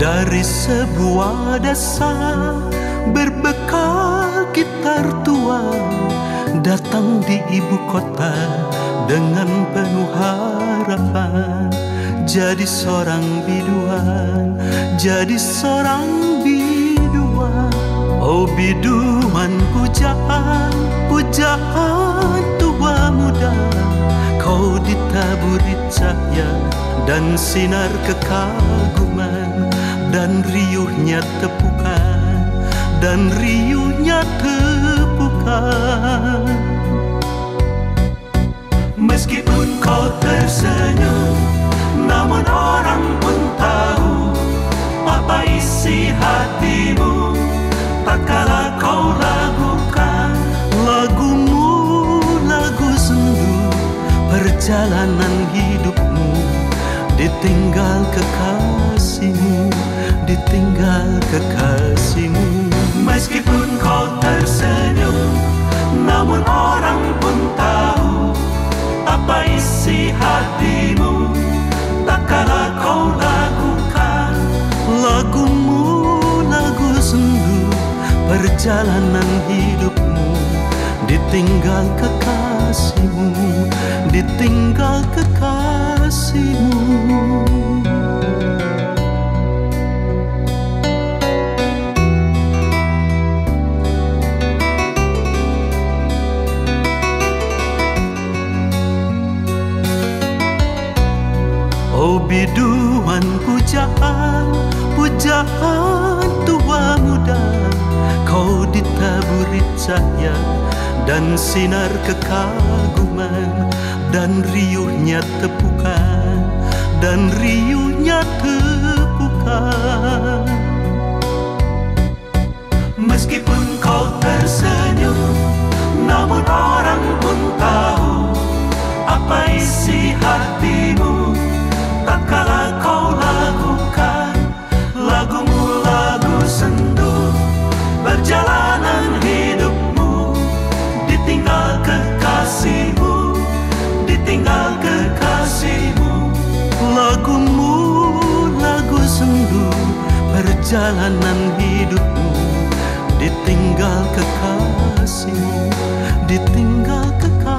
sebuah desa berbekal gitar tua datang di ibu kota dengan penuh harapan. Jadi seorang biduan jadi seorang biduan. Oh biduan pujaan pujaan tua muda. Kau ditaburi cahaya dan sinar kekaguman dan riuhnya tepukan dan riuhnya tepukan meskipun kau tersenyum namun orang pun tahu apa isi hatimu. Tak kala kau lagukan lagumu lagu sendu perjalanan hidupmu ditinggal kekasihmu kekasihmu. Meskipun kau tersenyum namun orang pun tahu apa isi hatimu. Tak kala kau lakukan lagumu lagu sendu perjalanan hidupmu. Ditinggal kekasihmu ditinggal kekasihmu biduan pujaan, pujaan tua muda. Kau ditaburi cahaya dan sinar kekaguman Dan riuhnya tepukan, dan riuhnya tepukan Meskipun perjalanan hidupmu. Ditinggal kekasihmu ditinggal kekasihmu